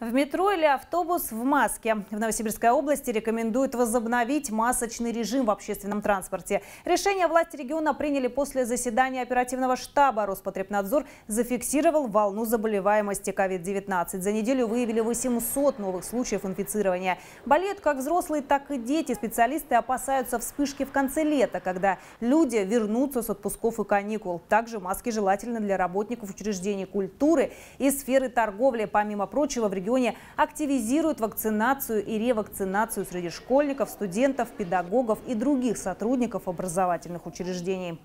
В метро или автобус в маске. В Новосибирской области рекомендуют возобновить масочный режим в общественном транспорте. Решение власти региона приняли после заседания оперативного штаба. Роспотребнадзор зафиксировал волну заболеваемости COVID-19. За неделю выявили 800 новых случаев инфицирования. Болеют как взрослые, так и дети. Специалисты опасаются вспышки в конце лета, когда люди вернутся с отпусков и каникул. Также маски желательны для работников учреждений культуры и сферы торговли. Помимо прочего, в регионе регионе активизируют вакцинацию и ревакцинацию среди школьников, студентов, педагогов и других сотрудников образовательных учреждений.